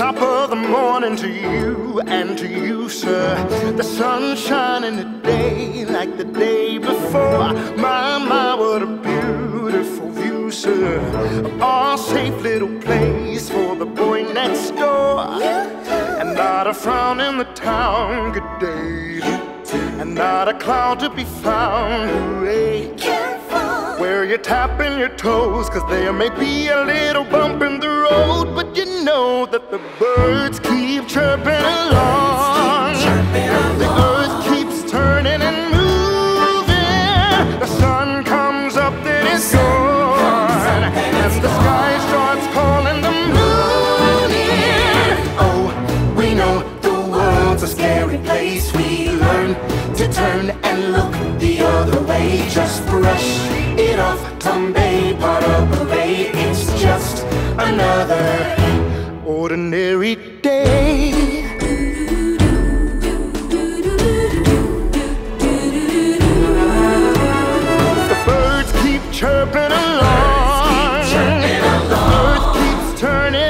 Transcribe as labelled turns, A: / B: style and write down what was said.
A: the morning to you and to you, sir. The sun shining today like the day before. My, my, what a beautiful view, sir. Our safe little place for the boy next door. And not a frown in the town, good day. And not a cloud to be found, hooray. Where you're tapping your toes, cause there may be a little bump in the road, but you know that the birds keep chirping along. The earth keeps turning and moving. The sun comes up, then it's gone. And the sky starts calling the moon in. Oh, we know the world's a scary place. We learn to turn and look the other way. Just brush it off Tombe Parabouvet It's just another ordinary day. The birds keep chirping along. The birds keep turning